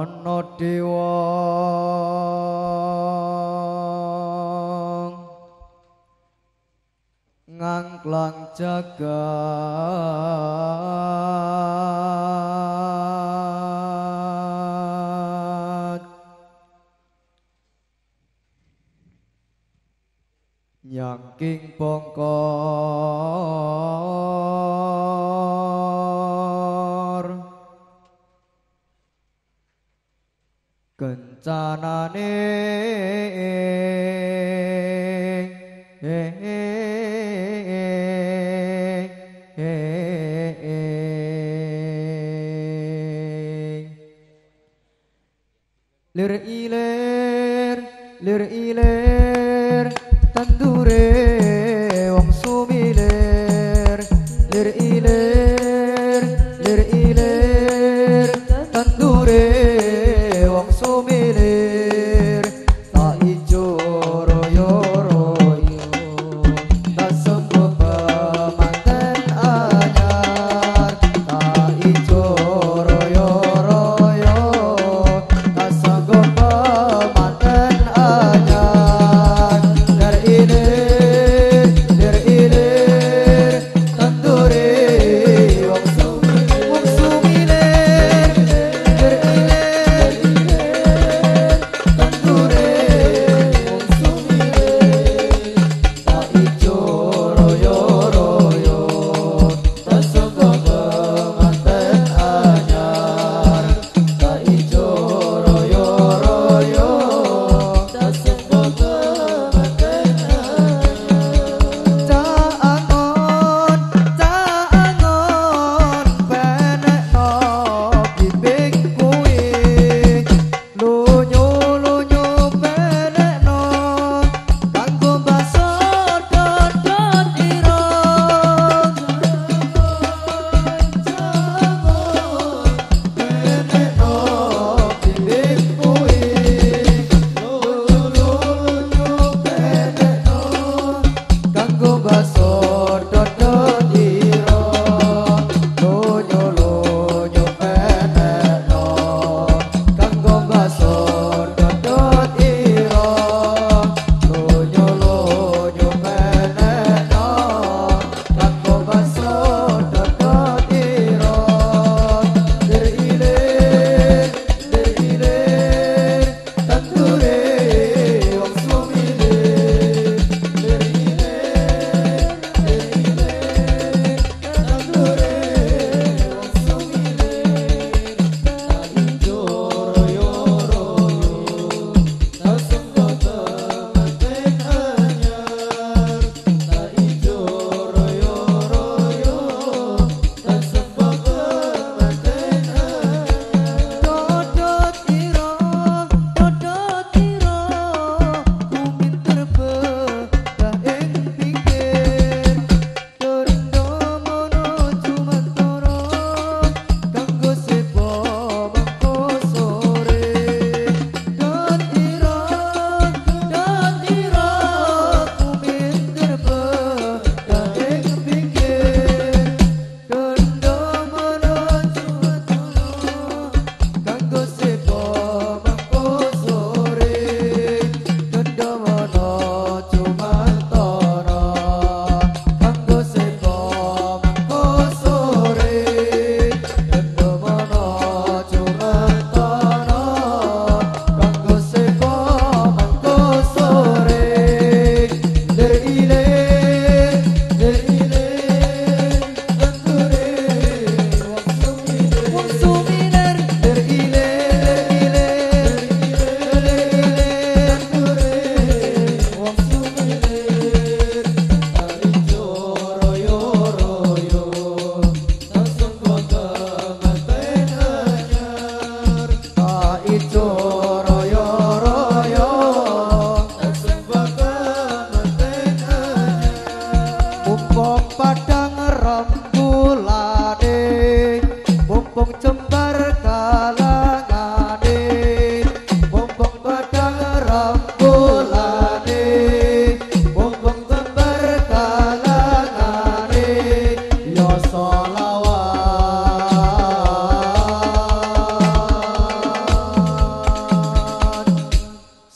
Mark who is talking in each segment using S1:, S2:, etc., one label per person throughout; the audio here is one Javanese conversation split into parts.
S1: ana dewa. Ngangklang jagat nyaking bongkok. kencanane lir ilir lir ilir tandure.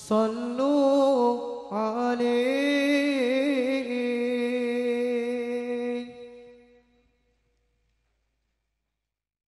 S1: صلوا